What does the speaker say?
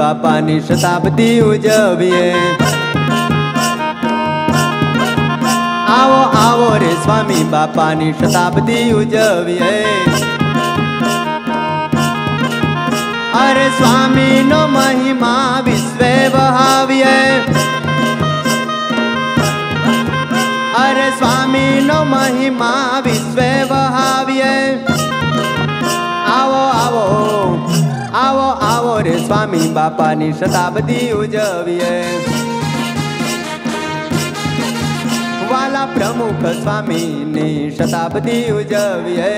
સ્વામી બાપાની શતાબ્દી ઉજવીએ આવો આવો રે સ્વામી બાપાની શતાબ્દી ઉજવીએ અરે સ્વામીનો મહિમા વિશ્વે વહાવીએ અરે સ્વામીનો મહિમા વિશ્વે વહાવીએ આવો આવો આવો આવો રે સ્વામી બાપાની શતાબ્દી ઉજવીએ. વાલા પ્રમુખ સ્વામીની શતાબ્દી ઉજવીએ.